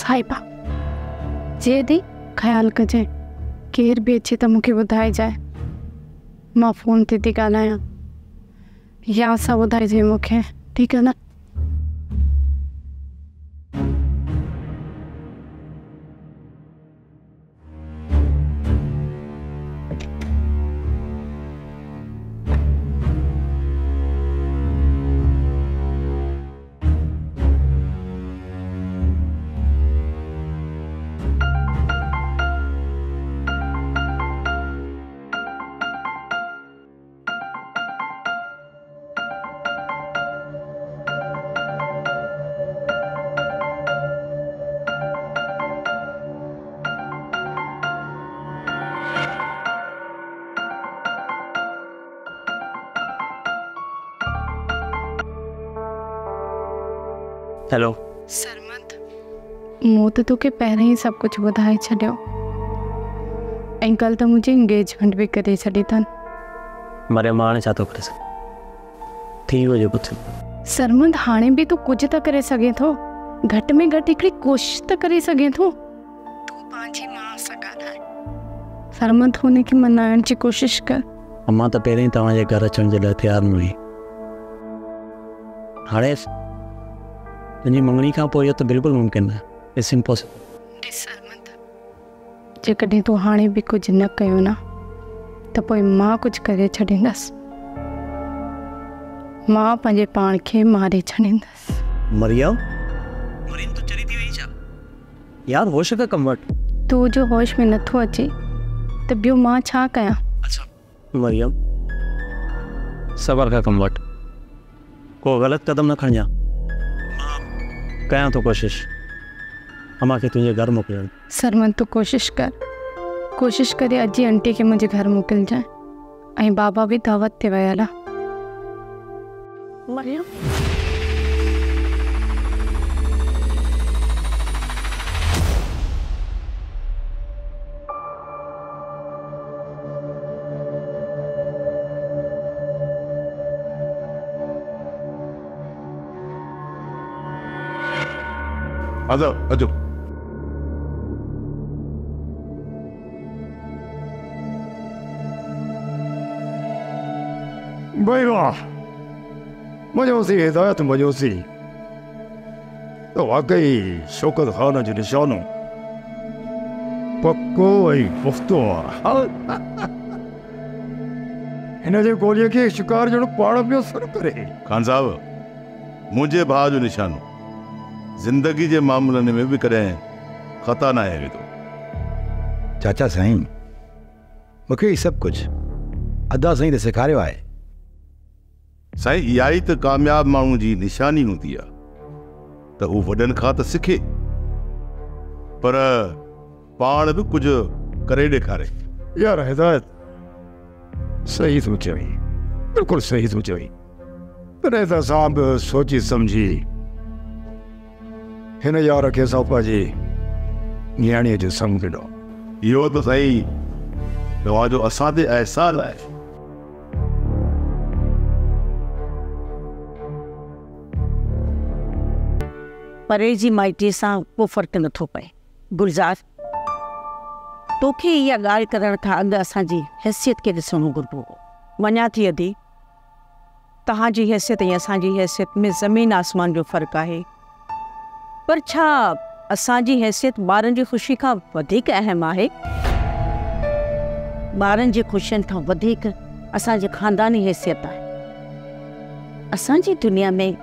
साहिबा जे दी ख़्यालु कजे, केर बि अचे त मूंखे ॿुधाइजांइ माँ फ़ोन ते थी ॻाल्हायां या सां ॿुधाइजांइ मूंखे, ठीकु आहे न? हेलो सरमत। मूं त तोखे पहिरियों ई सभु कुझु ॿुधाए छॾियो ऐं कल्ह त मुंहिंजी इंगेजमेंट बि करे छॾी अथनि मरियम हाणे छा थो करे सघे थी वियो पुछु सरमंद हाणे बि तूं कुझु त करे सघे थो। घटि में घटि हिकिड़ी कोशिशि त करे सघे थो। तूं पंहिंजी माउ सां ॻाल्हाए सरमंद हुनखे मनाइण जी कोशिशि कर। अम्मा त पहिरीं तव्हांजे घर अचण जे लाइ तयारु न हुई। हाणे तुंहिंजी मंगणी खां पोइ इहो त बिल्कुलु मुमकिन आहे इट्स इम्पॉसिबल ॾिस सरमंद जेकॾहिं तूं हाणे बि कुझु न कयो न त पोइ माँ कुझु करे छॾींदसि। माँ पंहिंजे पाण खे मारे छॾींदसि। मरियम? मरियम तू चरी थी वई छा? यार होश का कम वटि? तूं जो होश में नथो अचे त ॿियो माँ छा कयां? अच्छा। मरियम? सबर का कम वटि? को ग़लति क़दम न खणिजां माँ कयां थो कोशिश। अम्मा खे तुंहिंजे घर मोकिलियण सरमन तूं कोशिश कर। कोशिश करे अॼु ई आंटी खे मुंहिंजे घर मोकिलिजांइ ऐं बाबा बि दावत ते वियल आहे मरियम आ जाओ आ जाओ भाई वाह मजोसी हिदायत मजोसी तो वाकई शौकत खान जो निशानो पक्को ऐं पुख़्तो आहे हिन जे गोलीअ खे शिकार ॼण पाण पियो सुर करे खान साहब मुंहिंजे भाउ जो निशानो ज़िंदगी जे मामलनि में बि कॾहिं ख़ता न आहे वेंदो चाचा साईं मूंखे ही सभु कुझु अदा साईं त सेखारियो आहे साईं इहा ई त कामयाब माण्हू जी निशानी हूंदी आहे त हू वॾनि खां त सिखे। पर पाण बि कुझु करे ॾेखारे। यार हिदायत सही सोचे हुई बिल्कुलु सही सोचे हुई तॾहिं त असां बि सोची सम्झी। हिन यार खे असां पंहिंजी नियाणीअ जो ॾिनो इहो त साईं तव्हांजो असां ते अहसान आहे। परे जी माइटीअ सां को फ़र्क़ु नथो पए। गुलज़ार तोखे इहा ॻाल्हि करण खां अॻु असांजी हैसियत खे ॾिसणो घुरिबो हो। थी अदी तव्हांजी हैसियत ऐं असांजी हैसियत में ज़मीन आसमान जो फ़र्क़ु आहे। पर छा, असांजी हैसियत ॿारनि जी ख़ुशी खां वधीक अहम आहे। ॿारनि जी ख़ुशियुनि खां वधीक असांजी ख़ानदानी हैसियत आहे। असांजी दुनिया में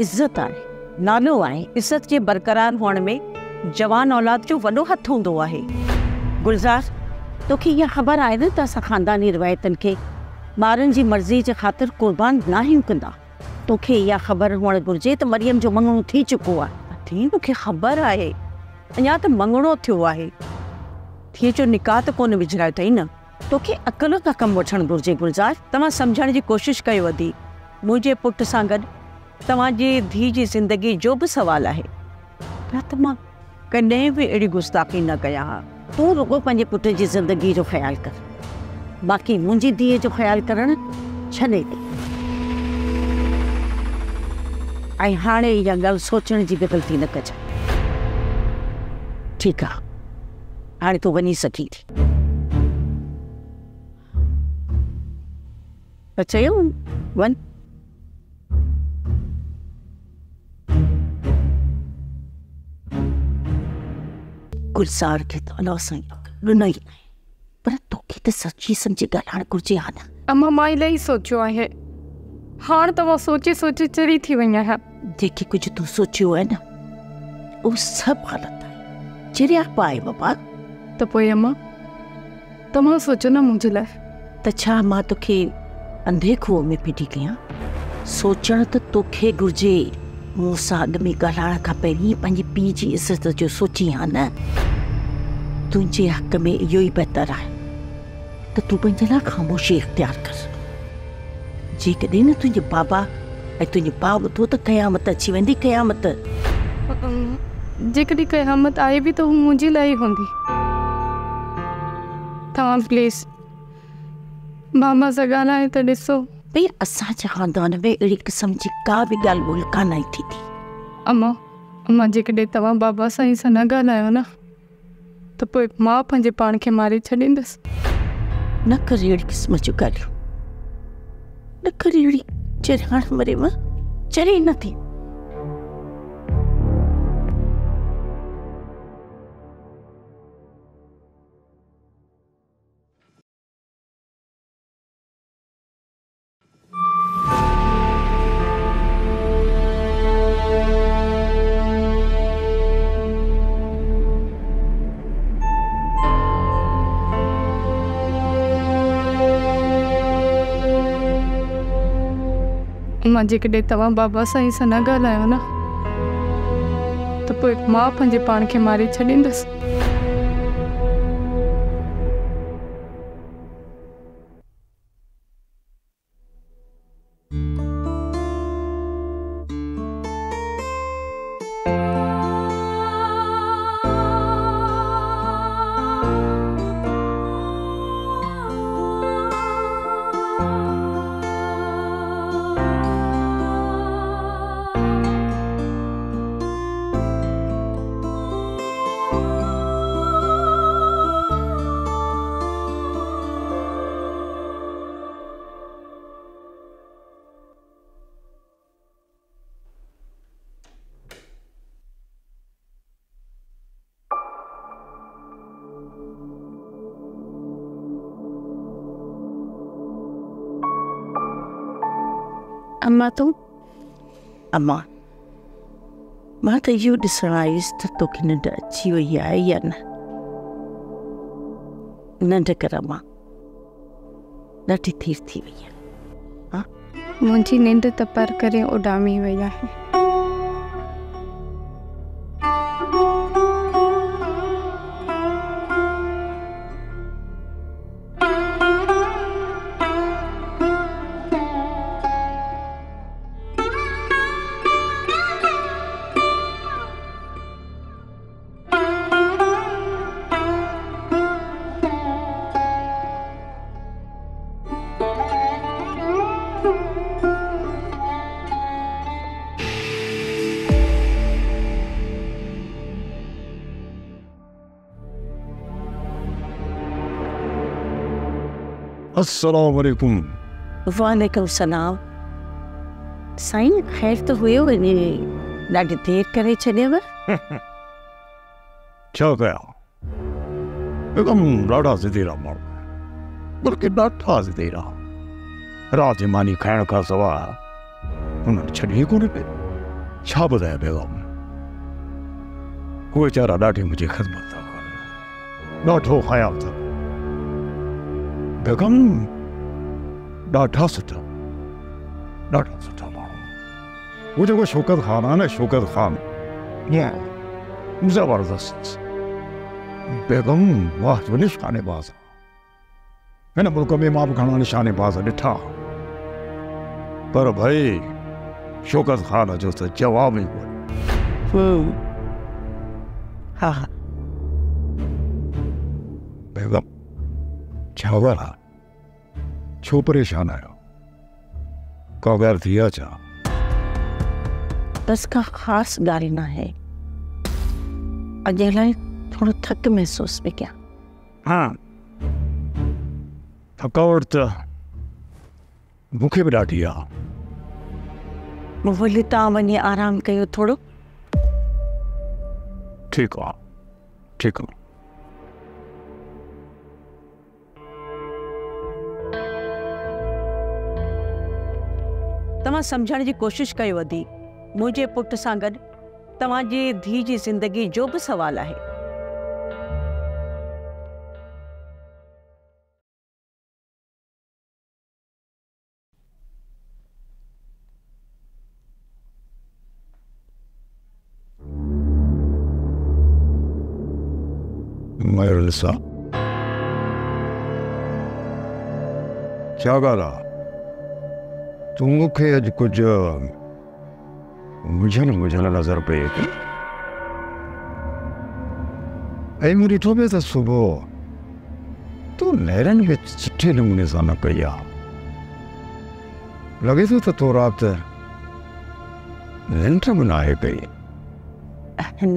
इज़त आहे, नालो आहे। इज़त जे बरक़रार हुअण में जवान औलाद जो वॾो हथु हूंदो आहे। गुलज़ार, तोखे इहा ख़बर आहे न त असां ख़ानदानी रिवायतनि खे ॿारनि जी मर्ज़ी जे ख़ातिर क़ुर्बान न आहियूं कंदा। तोखे इहा ख़बर हुअणु घुरिजे त मरियम जो मङणो थी चुको आहे। अथी मूंखे ख़बर आहे। अञा त मङणो थियो आहे। थिए जो निकाह त कोन विझरायो अथई न। तोखे अकल खां कमु वठणु घुरिजे, गुलज़ार। तव्हां सम्झण जी कोशिशि कयो अदी मुंहिंजे पुट सां गॾु तव्हांजी धीउ जी ज़िंदगी जो बि सुवालु आहे। न त माँ कॾहिं गुस्ताखी न कया? हा तूं रुगो पंहिंजे पुट जी ज़िंदगी जो ख़्यालु कर। बाक़ी मुंहिंजी धीअ जो ख़्यालु करणु छॾे ॾे। ऐं हाणे इहा ॻाल्हि सोचण जी बि ग़लती न कजांइ ठीकु आहे हाणे तूं वञी सघी थी। चयो, वञ। गुलज़ार खे त अलाह सां ॾिनो ई नाहे पर तोखे त सची सम्झी ॻाल्हाइणु घुरिजे हा न अम्मा, माँ इलाही सोचियो आहे। हाणे त माँ सोचे सोचे चरी थी वई आहियाँ जेके कुझु तूं सोचियो आहे न? उहो सभु ग़लति आहे चिड़िया पाए बाबा त पोइ अम्मा तव्हां सोचो न मुंहिंजे लाइ त छा माँ तोखे अंधे खूह में फिटी कयां सोचणु त तोखे घुरिजे मूं सां अॻु में ॻाल्हाइण खां पहिरीं पंहिंजे पीउ जी इज़त जो सोची हा न। तुंहिंजे हक़ में इहो ई बहितर आहे त तूं पंहिंजे लाइ ख़ामोशी इख़्तियार कर। जेकॾहिं न तुंहिंजे बाबा ऐं तुंहिंजे भाउ ॿुधो त क़यामत अची वेंदी क़यामत जेकॾहिं क़यामत आहे बि त हू मुंहिंजे लाइ ई हूंदी तव्हां प्लीज़ मामा सां ॻाल्हाए त ॾिसो भई असांजे ख़ानदान में अहिड़ी क़िस्म जी का बि ॻाल्हि ॿोल कान आई थी थी अम्मा अम्मा जेकॾहिं तव्हां बाबा सां ई सां न ॻाल्हायो न त पोइ माँ पंहिंजे पाण खे मारे छॾींदसि न कर अहिड़ी क़िस्म जूं ॻाल्हियूं न कर अहिड़ी चढ़ाण मरे माँ जेकॾहिं तव्हां बाबा सां ई सां न ॻाल्हायो न त पोइ माँ पंहिंजे खे मारे छॾींदसि अम्मा तो अम्मा माँ त इहो ॾिसण आयुसि त तोखे निंड अची वई आहे या न निंड कर अम्मा ॾाढी थी वई आहे मुंहिंजी निंड त पर करे उॾामी वई आहे अस्सलाम वालेकुम सलाम साईं ख़ैर त हुयो वञे ॾाढी देरि करे छॾियव छा कयां हिकदमि ॾाढा ज़िदेरा माण्हू बल्कि ॾाढा ज़िदेरा राति मानी खाइण खां सवाइ हुननि छॾी कोन्हे पे छा ॿुधायां बेगम उहे वीचारा ॾाढी मुंहिंजी ख़िदमत था कनि ॾाढो ख़याल था बेगम ॾाढा सुठा ॾाढा सुठा माण्हू उहो जेको शौकत ख़ान आहे न शौकत ख़ान ईअं ज़बरदस्त बेगम वाह जो निशानेबाज़ आहे हिन मुल्क में माँ बि घणा निशानेबाज़ ॾिठा पर भई शौकत ख़ान जो त जवाब ई कोन्हे हा हा बेगम छा ॻाल्हि आहे छो परेशान आहियो का ॻाल्हि थी आहे छा बस का ख़ासि ॻाल्हि न आहे अॼु लाइ थक महसूस में कयां। हा। थकावट त मूंखे बि ॾाढी आहे भली तव्हां वञी आराम कयो थोड़ो। ठीकु आहे ठीकु आहे तव्हां सम्झण जी कोशिशि कयो अधी मुंहिंजे पुट सां गॾु तव्हांजी धीउ जी ज़िंदगी जो बि सुवालु आहे। मयूर आहे? तूं मूंखे अॼु कुझु मुझल मुझल नज़र पई थी ऐं मूं ॾिठो पिए त सुबुह तूं नेरनि बि सुठे नमूने सां न कई आहे लॻे तो राति निंड बि न आहे कई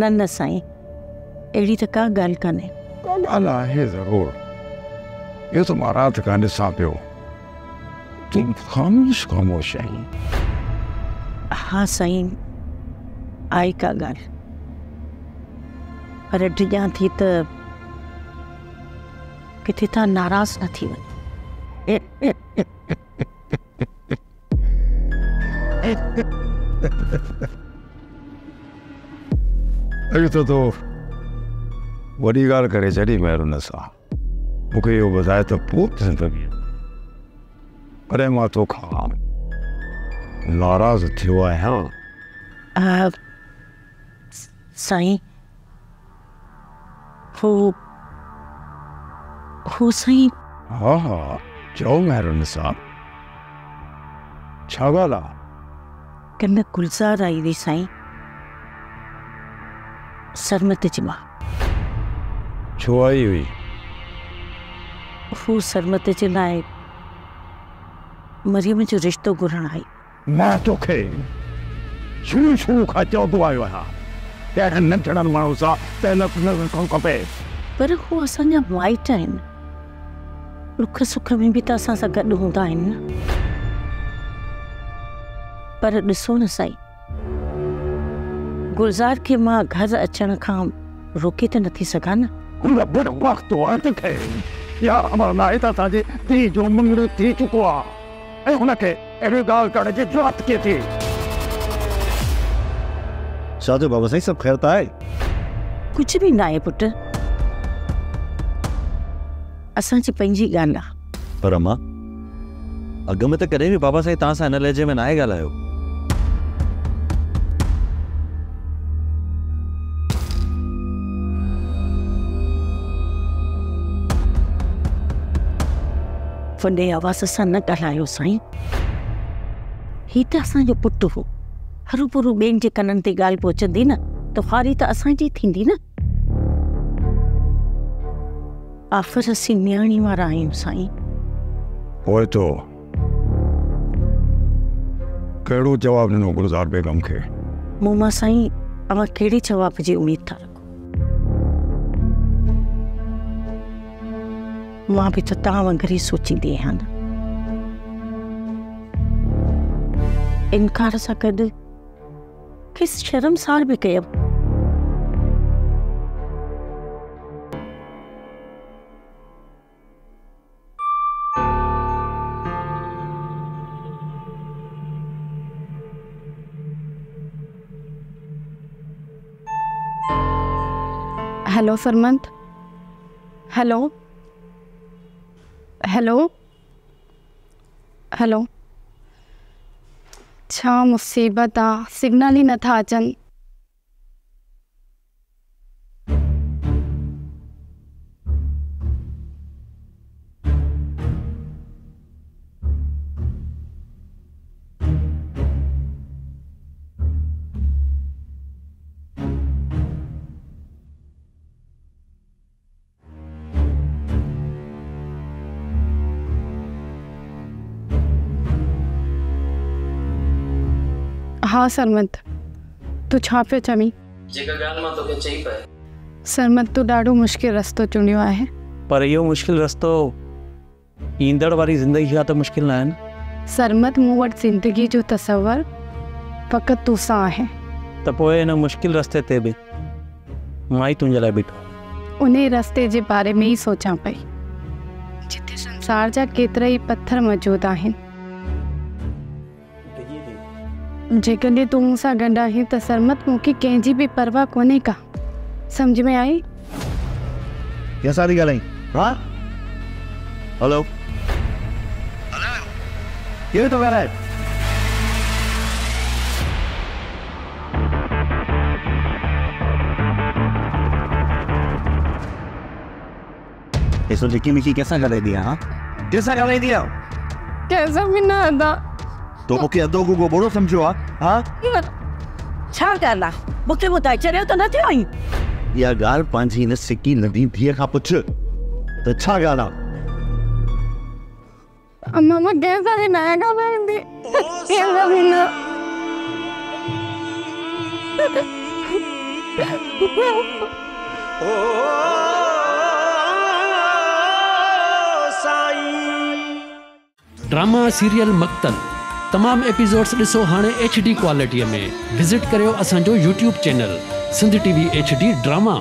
न न साईं अहिड़ी त का ॻाल्हि कान्हे ॻाल्हि आहे ज़रूरु। इहो त माँ राति खां ॾिसां पियो तूं ख़ामोश ख़ामोश आहीं हा साईं आहे का ॻाल्हि पर डिॼां थी त किथे तव्हां नाराज़ न थी वञो अॼु त तो वॾी ॻाल्हि करे छॾी महिरुन सां। मूंखे इहो ॿुधाए त पोइ ज़िंदगी कॾहिं माँ तोखां नाराज़ थियो आहियाँ आ, साईं हू हू साईं हा हा चओ महिरुन साहब छा ॻाल्हि आहे कन गुलज़ार आई हुई साईं सरमत जी माँ छो आई हुई हू सरमत जे लाइ मरियम जो रिश्तो घुरण आई। माँ तोखे शुरू शुरू खां चवंदो आयो आहियाँ। त अहिड़े नंढड़नि माण्हू सां तइलक न रखणु खपे। पर हू असांजा माइट आहिनि। दुख सुख में बि त असां सां गॾु हूंदा आहिनि न। पर ॾिसो न साईं गुलज़ार खे माँ घर अचण खां रोके त नथी सघां न। हुन बुढ़ वक़्तु वक़्तु खे या अमर नाहे त असांजे धीउ जो मंगड़ थी चुको आहे। थियो बाबा सही सब ख़ैर है कुछ बि पुट। पुटु असांजी पंहिंजी ॻाल्हि आहे पर अम्मा अॻ में त कॾहिं बि बाबा साईं तव्हां सां हिन लहजे में ना आहे ॻाल्हायो। वॾे आवाज़ सां न ॻाल्हायो साईं ही त असांजो पुटु हो हरू भरू ॿियनि जे कननि ते ॻाल्हि पहुचंदी न त ख़्वारी त असांजी थींदी न आख़िर असीं नियाणी वारा आहियूं साईं पोइ तो कहिड़ो जवाबु ॾिनो गुलज़ार बेगम खे मूं माँ साईं तव्हां कहिड़े जवाब जी उमेदु था माँ बि त तव्हां वांगुरु ई इनकार सां गॾु खेसि शर्मसार बि कयो हेलो सरमंत हेलो हेलो हेलो छा मुसीबत आ। सिग्नल ई नथा अचनि। हा सरमंत तूं छा पियो चवीं जेका ॻाल्हि माँ तोखे चई पए सरमत तूं ॾाढो मुश्किल रस्तो चूंडियो आहे पर इहो मुश्किल रस्तो ईंदड़ वारी ज़िंदगी खां त मुश्किल न आहे न? सरमत मूं वटि ज़िंदगी जो तसवर फ़क़ति तोसां आहे त पोइ हिन मुश्किल रस्ते ते बि माँ ई तुंहिंजे लाइ बीठो। उन रस्ते जे बारे में ई सोचां पई। जिते संसार जा केतिरा ई पथर मौजूदु आहिनि। जेकॾहिं तूं मूं सां गॾु आहीं त सरमत मूंखे कंहिंजी बि परवाह कोन्हे का। सम्झ में आई? कंहिं सां थी ॻाल्हाई। हा? हलो। केरु थो ॻाल्हाए? me कैसा कर दिया हाँ? कैसा कर दिया कैसा बि न अदा तो अधो गुगो बोड़ो सम्झो आहे हा छा ॻाल्हि आहे मूंखे ॿुधाए त न थियो आई इहा ॻाल्हि पंहिंजी हिन सिकी नदी धीअ खां पुछ त छा ॻाल्हि आहे अम्मा माँ कंहिंसां बि न ॻाल्हाईंदी कंहिंसां बि न ड्रामा सीरियल मक़तल तमामु एपिसोड्स ॾिसो हाणे एच डी में। विज़िट करियो असांजो YouTube channel Sindh TV H D drama